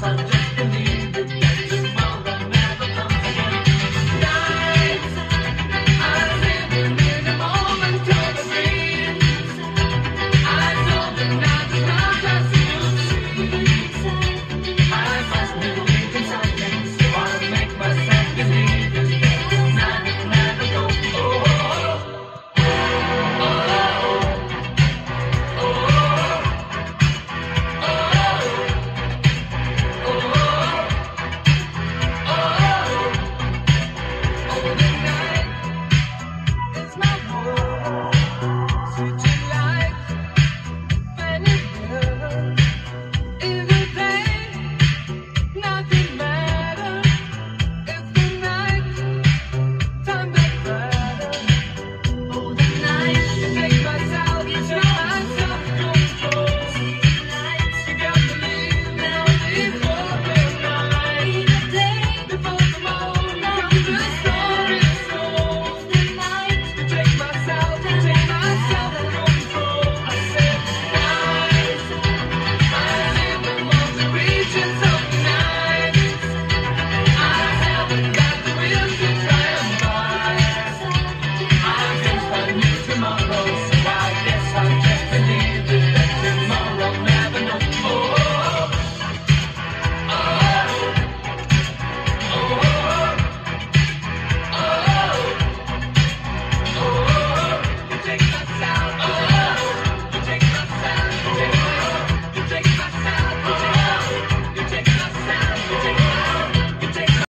subject.